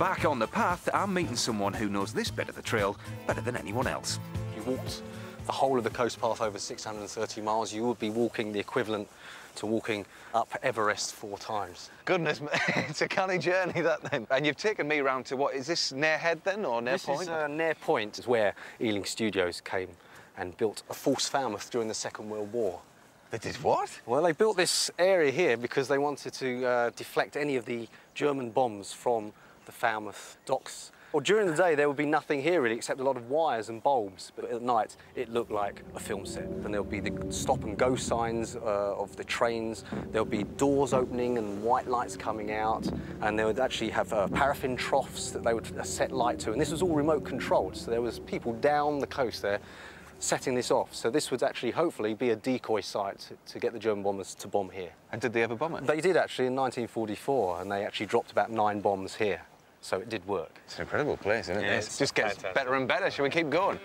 Back on the path, I'm meeting someone who knows this bit of the trail better than anyone else. If you walked the whole of the coast path over 630 miles, you would be walking the equivalent to walking up Everest four times. Goodness it's a canny journey that then. And you've taken me round to what, is this Nare Head then or Nare this Point? is uh, Nare Point, is where Ealing Studios came and built a false Falmouth during the Second World War. They did what? Well, they built this area here because they wanted to uh, deflect any of the German bombs from the Falmouth docks. Well, during the day, there would be nothing here really except a lot of wires and bulbs. But at night, it looked like a film set. And there'll be the stop and go signs uh, of the trains. There'll be doors opening and white lights coming out. And they would actually have uh, paraffin troughs that they would uh, set light to. And this was all remote controlled. So there was people down the coast there setting this off. So this would actually hopefully be a decoy site to, to get the German bombers to bomb here. And did they ever bomb it? They did actually in 1944, and they actually dropped about nine bombs here. So it did work. It's an incredible place, isn't it? Yeah, it just gets fantastic. better and better. Shall we keep going?